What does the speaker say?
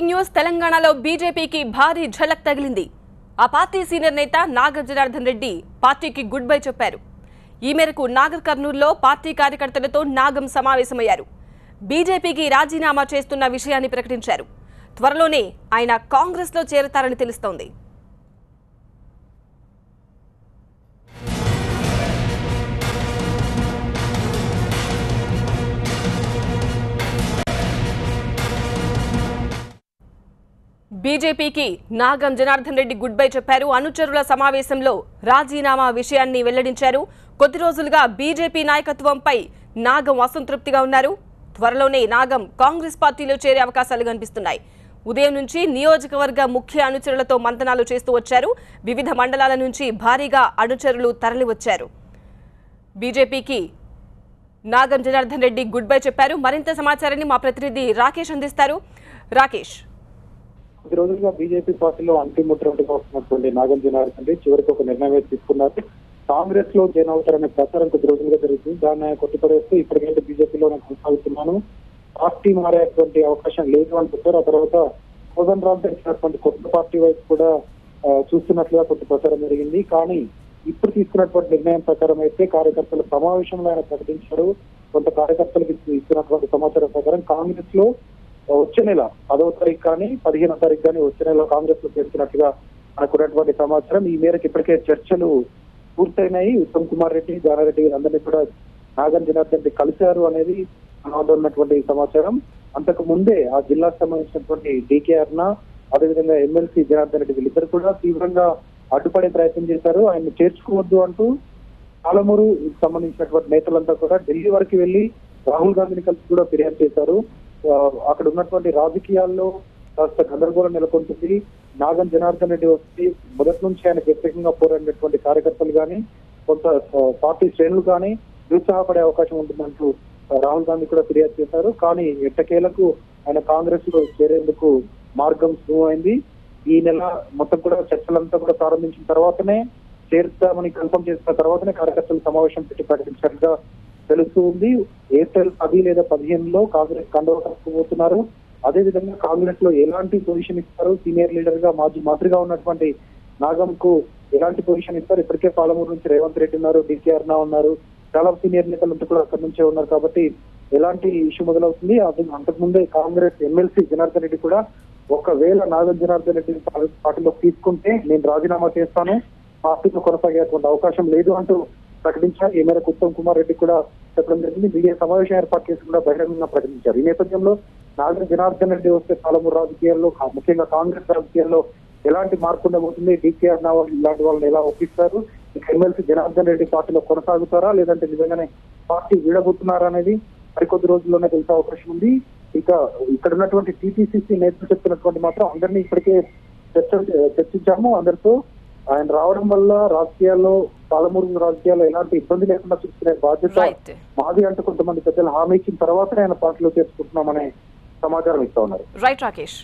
Breaking news. తెలంగాణలో బీజేపీకి భారీ ఝలక్ తగిలింది. ఆ పార్టీ సీనియర్ నేత నాగర్ జనార్దన్ రెడ్డి పార్టీకి గుడ్ బై చెప్పారు. ఈ మేరకు నాగర్ కర్నూలులో పార్టీ కార్యకర్తలతో నాగం సమావేశమయ్యారు. బీజేపీకి రాజీనామా చేస్తున్న విషయాన్ని ప్రకటించారు. త్వరలోనే ఆయన కాంగ్రెస్లో చేరతారని తెలుస్తోంది. బీజేపీకి నాగం జనార్దన్ రెడ్డి గుడ్ బై చెప్పారు. అనుచరుల సమావేశంలో రాజీనామా విషయాన్ని వెల్లడించారు. కొద్ది రోజులుగా బీజేపీ నాయకత్వంపై నాగం అసంతృప్తిగా ఉన్నారు. త్వరలోనే నాగం కాంగ్రెస్ పార్టీలో చేరే అవకాశాలు కనిపిస్తున్నాయి. ఉదయం నుంచి నియోజకవర్గ ముఖ్య అనుచరులతో మంతనాలు చేస్తూ వచ్చారు. వివిధ మండలాల నుంచి భారీగా అనుచరులు తరలివచ్చారు. బీజేపీకి నాగం జనార్దన్ రెడ్డి గుడ్ బై చెప్పారు. మరింత సమాచారాన్ని మా ప్రతినిధి రాకేష్ అందిస్తారు. రాకేష్. కొద్ది రోజులుగా బీజేపీ పార్టీలో అంతిముద్రగా వస్తున్నటువంటి నాగం రెడ్డి చివరికి ఒక నిర్ణయం అయితే తీసుకున్నారు. కాంగ్రెస్లో జాయిన్ అవుతారనే ప్రచారం కొద్ది రోజులుగా జరుగుతుంది దాన్ని ఆయన కొట్టిపడేస్తూ ఇప్పటికైతే బీజేపీలో నేను కొనసాగుతున్నాను. పార్టీ మారేటువంటి అవకాశం లేదు అని చెప్పారు. ఆ తర్వాత కోదన్ రామ్ తెచ్చినటువంటి కొత్త పార్టీ వైపు కూడా చూస్తున్నట్లుగా కొంత ప్రచారం జరిగింది. కానీ ఇప్పుడు తీసుకున్నటువంటి నిర్ణయం ప్రకారం అయితే కార్యకర్తల సమావేశంలో ఆయన ప్రకటించారు. కొంత కార్యకర్తలకు ఇస్తున్నటువంటి సమాచారం ప్రకారం కాంగ్రెస్లో వచ్చే నెల పదవ తారీఖు కానీ పదిహేనో తారీఖు కానీ వచ్చే నెల కాంగ్రెస్లో చేరుతున్నట్టుగా మనకున్నటువంటి సమాచారం. ఈ మేరకు ఇప్పటికే చర్చలు పూర్తయినాయి. ఉత్తమ్ కుమార్ రెడ్డి జానారెడ్డి అందరినీ కూడా నాగన్ జనార్దన్ రెడ్డి కలిశారు అనేది మన ఉన్నటువంటి సమాచారం. అంతకు ముందే ఆ జిల్లాకు సంబంధించినటువంటి డీకేఆర్ నా అదేవిధంగా ఎమ్మెల్సీ జనార్దన్ రెడ్డి వీళ్ళిద్దరు కూడా తీవ్రంగా అడ్డుపడే ప్రయత్నం చేశారు. ఆయన చేర్చుకోవద్దు అంటూ పాలమూరు సంబంధించినటువంటి నేతలంతా కూడా ఢిల్లీ వరకు వెళ్ళి రాహుల్ గాంధీని కలిసి కూడా ఫిర్యాదు చేశారు. అక్కడ ఉన్నటువంటి రాజకీయాల్లో కాస్త గందరగోళం నెలకొంటుంది. నాగం జనార్దన్ రెడ్డి వస్తే మొదటి నుంచి ఆయన వ్యతిరేకంగా పోరాడినటువంటి కార్యకర్తలు కానీ కొంత పార్టీ శ్రేణులు కానీ నిరుత్సాహపడే అవకాశం ఉంటుందంటూ రాహుల్ గాంధీ కూడా ఫిర్యాదు చేశారు. కానీ ఎట్టకేలకు ఆయన కాంగ్రెస్లో చేరేందుకు మార్గం సులువైంది ఈ నెల మొత్తం కూడా చర్చలంతా కూడా ప్రారంభించిన తర్వాతనే చేరుతామని కన్ఫర్మ్ చేసిన తర్వాతనే కార్యకర్తలు సమావేశం పెట్టి ప్రకటించినట్టుగా తెలుస్తూ ఉంది ఏప్రిల్ పది లేదా పదిహేనులో కాంగ్రెస్ కండవ కట్టుకుపోతున్నారు అదేవిధంగా కాంగ్రెస్లో ఎలాంటి పొజిషన్ ఇస్తారు? సీనియర్ లీడర్గా మాజీ మంత్రిగా ఉన్నటువంటి నాగంకు ఎలాంటి పొజిషన్ ఇస్తారు? ఇప్పటికే పాలమూరు నుంచి రేవంత్ రెడ్డి ఉన్నారు డికే నా ఉన్నారు. చాలా సీనియర్ నేతలు కూడా అక్కడి నుంచే ఉన్నారు కాబట్టి ఎలాంటి ఇష్యూ మొదలవుతుంది? అది అంతకుముందే కాంగ్రెస్ ఎమ్మెల్సీ జనార్దన్ రెడ్డి కూడా ఒకవేళ నాగం జనార్దన్ రెడ్డిని పార్టీలో తీసుకుంటే నేను రాజీనామా చేస్తాను. పార్టీలో కొనసాగేటువంటి అవకాశం లేదు అంటూ ప్రకటించారు. ఈ మేరకు ఉత్తమ్ కుమార్ రెడ్డి కూడా చెప్పడం జరిగింది. మీడియా సమావేశం ఏర్పాటు చేసి కూడా బహిరంగంగా ప్రకటించారు. ఈ నేపథ్యంలో నాగం జనార్దన్ రెడ్డి వస్తే పాలమూరు రాజకీయాల్లో ముఖ్యంగా కాంగ్రెస్ రాజకీయాల్లో ఎలాంటి మార్పు ఉండబోతుంది? డీకేఆర్ నా ఇలాంటి వాళ్ళని ఎలా ఒప్పిస్తారు? ఇక ఎమ్మెల్సీ జనార్దన్ రెడ్డి పార్టీలో కొనసాగుతారా? లేదంటే నిజంగానే పార్టీ వీడబోతున్నారా అనేది మరికొద్ది రోజుల్లోనే తెలిసే అవకాశం ఉంది. ఇక ఇక్కడ ఉన్నటువంటి టీపీసీసీ నేతలు చెప్తున్నటువంటి మాత్రం అందరినీ ఇప్పటికే చర్చ చర్చించాము. అందరితో ఆయన రావడం వల్ల రాజకీయాల్లో పాలమూరు రాజకీయాల్లో ఎలాంటి ఇబ్బంది లేకుండా చూసుకునే బాధ్యత మాది అంటూ కొంతమంది పెద్దలు హామీ ఇచ్చిన తర్వాతనే ఆయన పార్టీలో చేసుకుంటున్నామనే సమాచారం ఇస్తా ఉన్నారు. రైట్ రాకేష్